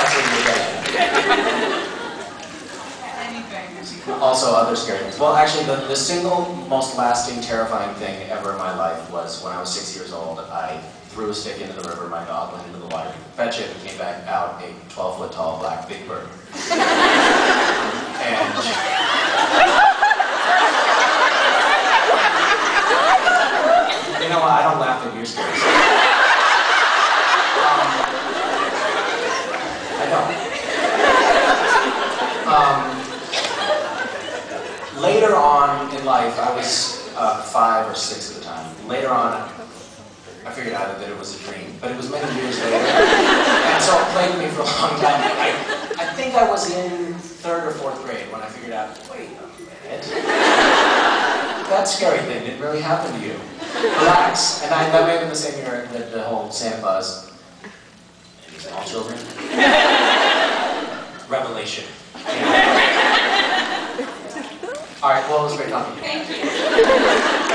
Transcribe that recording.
also other scary things. Well, actually, the, the single most lasting terrifying thing ever in my life was when I was six years old, I threw a stick into the river, my dog went into the water, fetch it, and came back out a 12-foot tall black big bird. and... You know what, I don't laugh at your stories. Um, later on in life, I was uh, five or six at the time. Later on, I figured out that it was a dream, but it was many years later. and so it plagued me for a long time. I, I think I was in third or fourth grade when I figured out, wait a minute. That scary thing didn't really happen to you. Relax. And I, that may have been the same year that the whole Santa Buzz, and these all children, All right, well, it was great talking to you. Thank you.